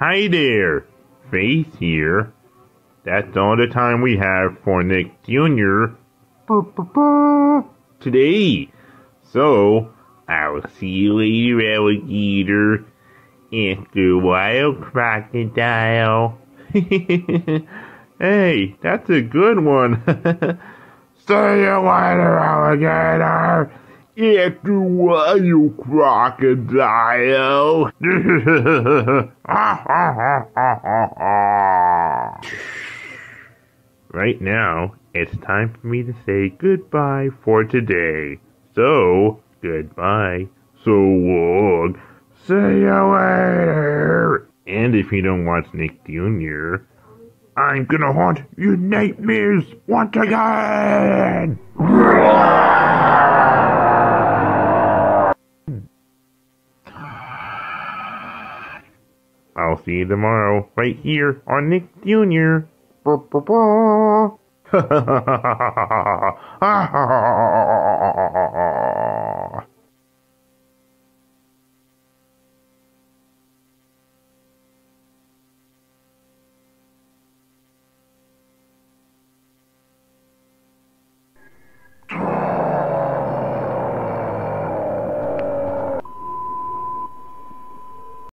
Hi there, Face here. That's all the time we have for Nick Jr. today. So, I'll see you later, alligator. After a while, crocodile. hey, that's a good one. See you later, alligator. After a you crocodile. right now, it's time for me to say goodbye for today. So, goodbye. So long. See you later. And if you don't watch Nick Jr., I'm gonna haunt your nightmares once again! I'll see you tomorrow, right here on Nick Jr. Bah, bah, bah.